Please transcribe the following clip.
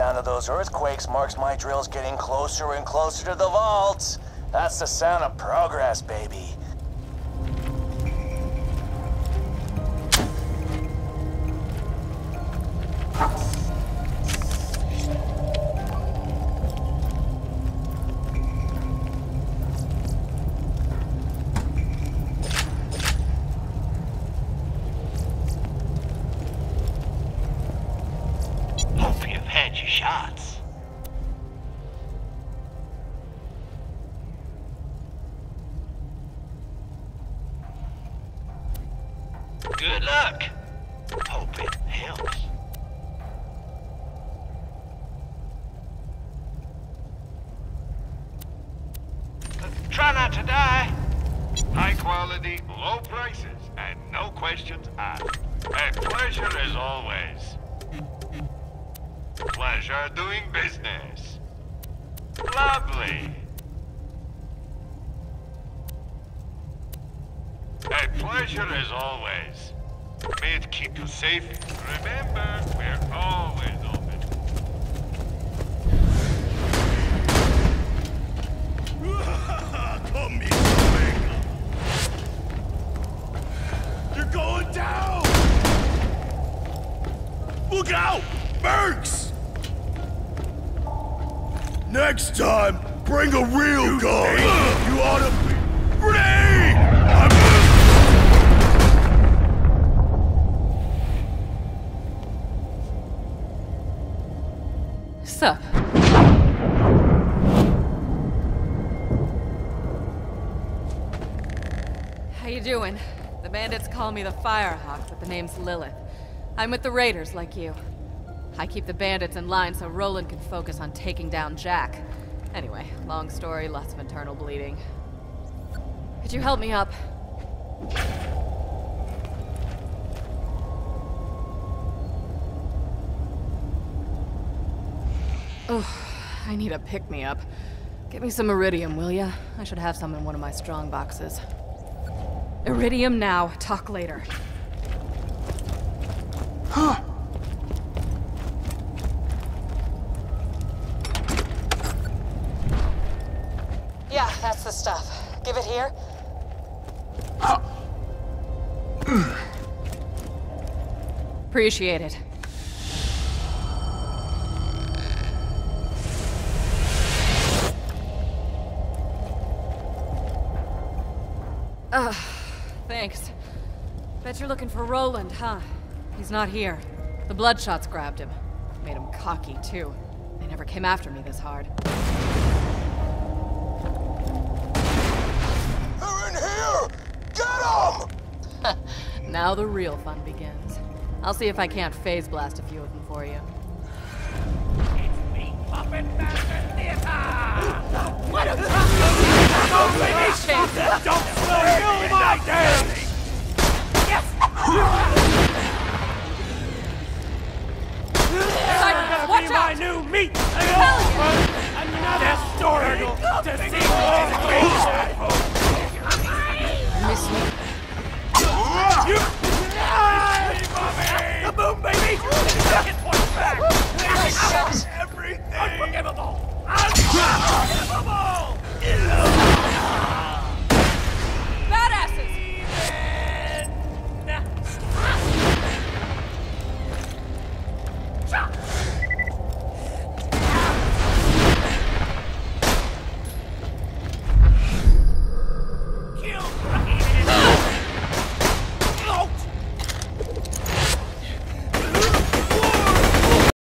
of those earthquakes marks my drills getting closer and closer to the vaults. That's the sound of progress, baby. Hope your shots. Good luck. Hope it helps. Try not to die. High quality, low prices, and no questions asked. A pleasure as always. Pleasure doing business. Lovely. A pleasure as always. May it keep you safe. Remember, we're always open. Come here. You're going down! Look out! Mercs! Next time, bring a real gun! You ought to be... Grenade! I'm... Sup? How you doing? The bandits call me the Firehawk, but the name's Lilith. I'm with the Raiders, like you. I keep the bandits in line so Roland can focus on taking down Jack. Anyway, long story, lots of internal bleeding. Could you help me up? Oh, I need a pick-me-up. Get me some eridium, will ya? I should have some in one of my strong boxes. Eridium now, talk later. Yeah, that's the stuff. Give it here. Appreciate it. Ugh, thanks. Bet you're looking for Roland, huh? He's not here. The Bloodshots grabbed him. Made him cocky, too. They never came after me this hard. Now the real fun begins. I'll see if I can't phase blast a few of them for you. Don't spill my day! Simon, watch Be my new meat! Another story to see Everything!